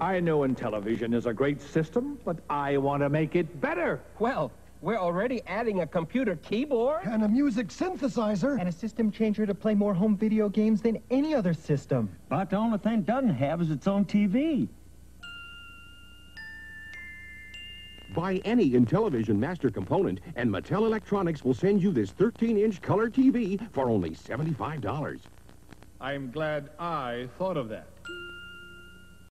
I know Intellivision is a great system, but I want to make it better. Well, we're already adding a computer keyboard. And a music synthesizer. And a system changer to play more home video games than any other system. But the only thing it doesn't have is its own TV. Buy any Intellivision master component, and Mattel Electronics will send you this 13-inch color TV for only $75. I'm glad I thought of that.